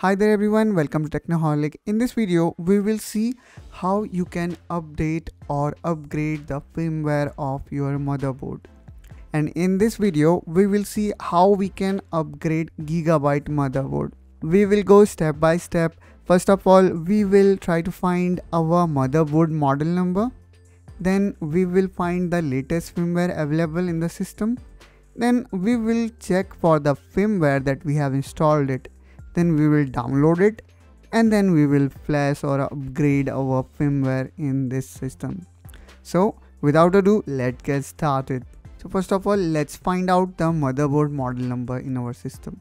Hi there everyone, welcome to Technoholic. In this video, we will see how you can update or upgrade the firmware of your motherboard. And in this video, we will see how we can upgrade Gigabyte motherboard. We will go step by step. First of all, we will try to find our motherboard model number. Then we will find the latest firmware available in the system. Then we will check for the firmware that we have installed it then we will download it and then we will flash or upgrade our firmware in this system. So without ado let's get started. So first of all let's find out the motherboard model number in our system.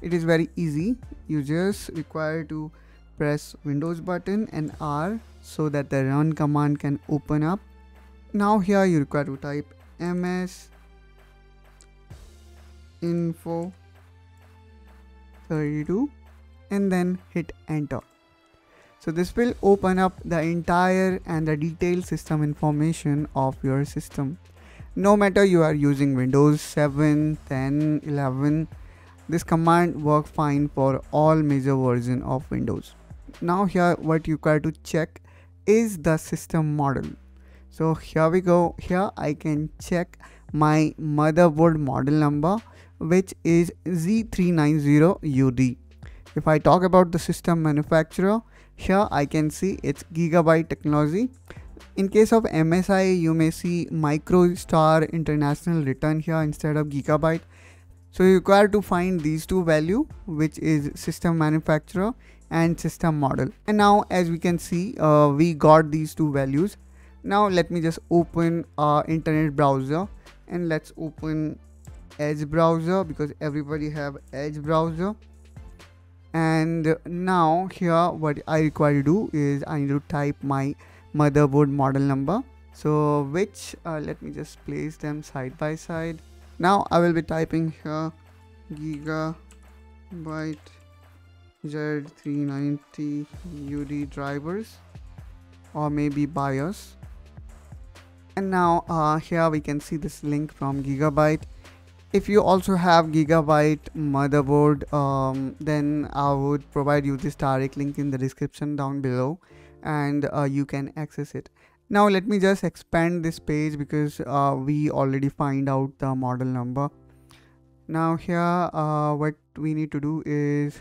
It is very easy. You just require to press windows button and r so that the run command can open up. Now here you require to type ms info 32 and then hit enter. So this will open up the entire and the detailed system information of your system. No matter you are using Windows 7, 10, 11, this command work fine for all major version of Windows. Now here what you got to check is the system model. So here we go. Here I can check my motherboard model number which is Z390UD. If I talk about the system manufacturer, here I can see it's Gigabyte Technology. In case of MSI, you may see MicroStar International written here instead of Gigabyte. So you require to find these two value which is system manufacturer and system model. And now as we can see, uh, we got these two values. Now let me just open our internet browser and let's open edge browser because everybody have edge browser. And now here what I require to do is I need to type my motherboard model number. So which uh, let me just place them side by side. Now I will be typing here gigabyte Z390 UD drivers or maybe BIOS and now uh, here we can see this link from gigabyte if you also have gigabyte motherboard um, then i would provide you this direct link in the description down below and uh, you can access it. Now let me just expand this page because uh, we already find out the model number. Now here uh, what we need to do is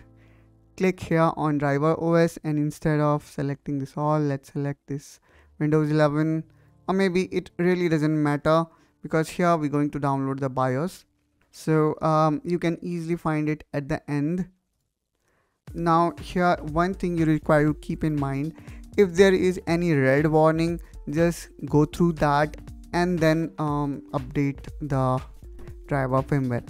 click here on driver os and instead of selecting this all let's select this windows 11 or maybe it really doesn't matter because here we're going to download the BIOS so um, you can easily find it at the end. Now here one thing you require to keep in mind if there is any red warning just go through that and then um, update the driver firmware.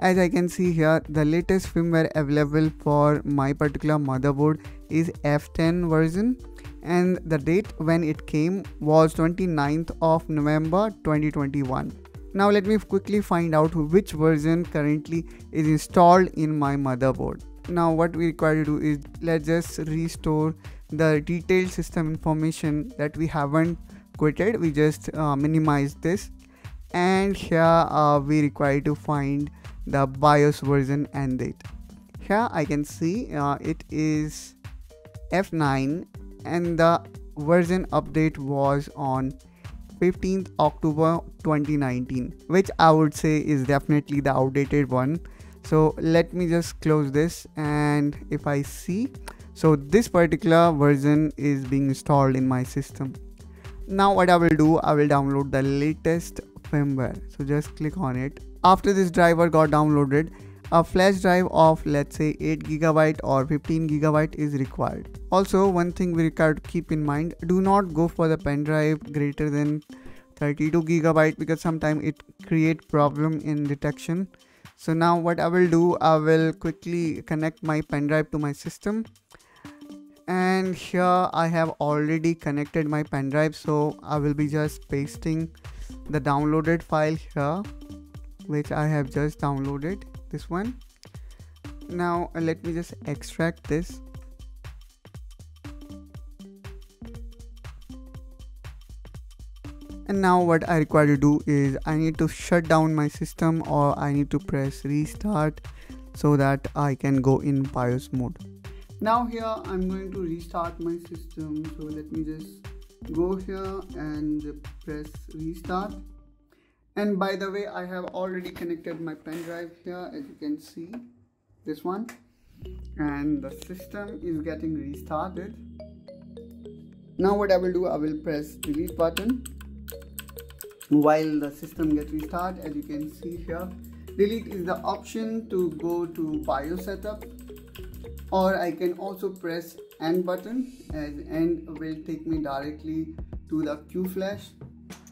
As I can see here the latest firmware available for my particular motherboard is F10 version. And the date when it came was 29th of November 2021 now let me quickly find out which version currently is installed in my motherboard. Now what we require to do is let's just restore the detailed system information that we haven't quitted. We just uh, minimize this and here uh, we require to find the BIOS version and date. Here I can see uh, it is F9 and the version update was on 15th October 2019 which I would say is definitely the outdated one. So let me just close this and if I see so this particular version is being installed in my system. Now what I will do I will download the latest firmware. So just click on it. After this driver got downloaded a flash drive of let's say 8 gigabyte or 15 gigabyte is required. Also one thing we require to keep in mind do not go for the pen drive greater than 32 gigabyte because sometimes it create problem in detection. So now what i will do i will quickly connect my pen drive to my system. And here i have already connected my pen drive so i will be just pasting the downloaded file here which i have just downloaded this one now uh, let me just extract this and now what I require to do is I need to shut down my system or I need to press restart so that I can go in BIOS mode. Now here I'm going to restart my system. So let me just go here and press restart. And by the way, I have already connected my pen drive here as you can see this one and the system is getting restarted. Now what I will do, I will press delete button while the system gets restarted as you can see here delete is the option to go to BIOS setup or I can also press end button and end will take me directly to the QFlash.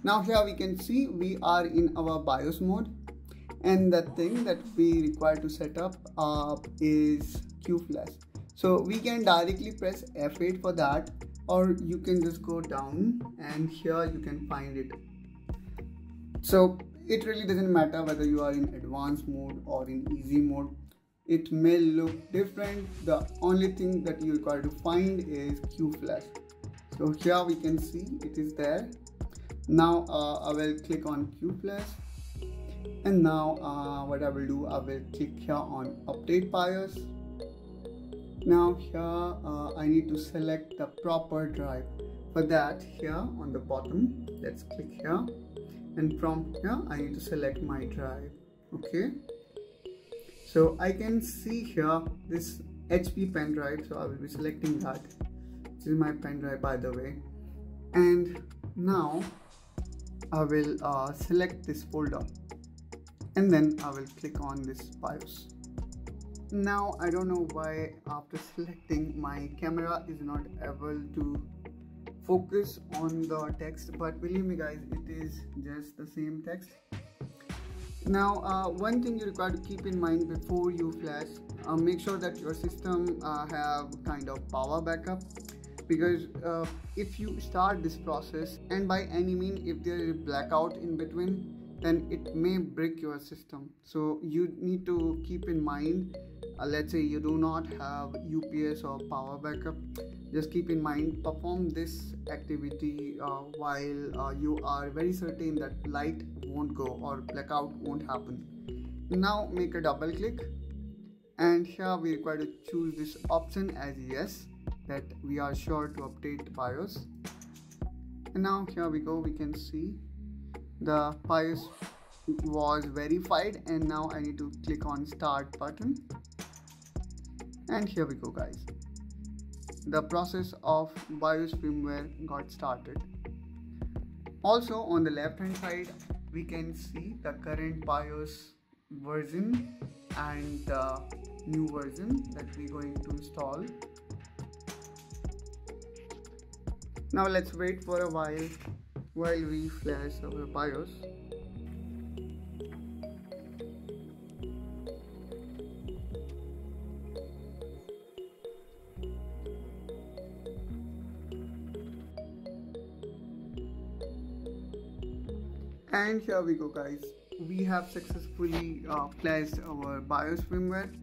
Now here we can see we are in our BIOS mode. And the thing that we require to set up uh, is QFlash. So we can directly press F8 for that or you can just go down and here you can find it. So it really doesn't matter whether you are in advanced mode or in easy mode. It may look different. The only thing that you require to find is QFlash so here we can see it is there now uh, I will click on QFlash and now uh, what I will do I will click here on update BIOS now here uh, I need to select the proper drive. For that here on the bottom let's click here. And from here I need to select my drive. Okay. So I can see here this HP pen drive so I will be selecting that. This is my pen drive by the way. And now I will uh, select this folder and then I will click on this BIOS. Now I don't know why after selecting my camera is not able to focus on the text but believe me guys it is just the same text. Now uh, one thing you require to keep in mind before you flash uh, make sure that your system uh, have kind of power backup because uh, if you start this process and by any mean if there is blackout in between then it may break your system. So you need to keep in mind uh, let's say you do not have UPS or power backup just keep in mind perform this activity uh, while uh, you are very certain that light won't go or blackout won't happen. Now make a double click and here we require to choose this option as yes that we are sure to update BIOS and now here we go we can see the BIOS was verified and now I need to click on start button. And here we go guys. The process of BIOS firmware got started. Also on the left hand side we can see the current BIOS version and the new version that we're going to install now let's wait for a while while we flash our BIOS. And here we go guys. We have successfully uh, flashed our BIOS firmware.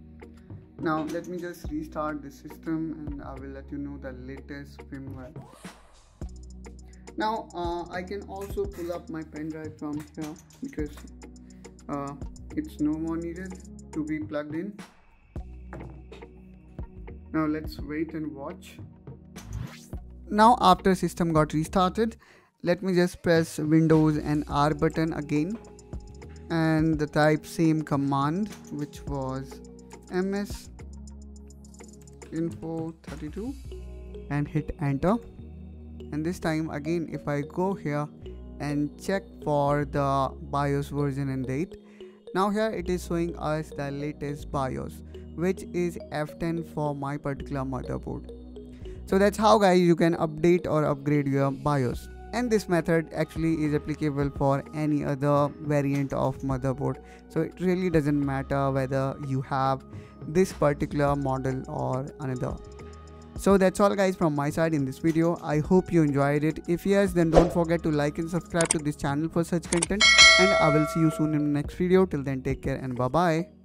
Now let me just restart the system and I will let you know the latest firmware now uh, I can also pull up my pen drive from here because uh, it's no more needed to be plugged in. Now let's wait and watch. Now after system got restarted let me just press windows and r button again and the type same command which was ms info 32 and hit enter and this time again if i go here and check for the bios version and date now here it is showing us the latest bios which is f10 for my particular motherboard. So that's how guys you can update or upgrade your bios. And this method actually is applicable for any other variant of motherboard. So it really doesn't matter whether you have this particular model or another so that's all guys from my side in this video. I hope you enjoyed it. If yes then don't forget to like and subscribe to this channel for such content. And i will see you soon in the next video. Till then take care and bye bye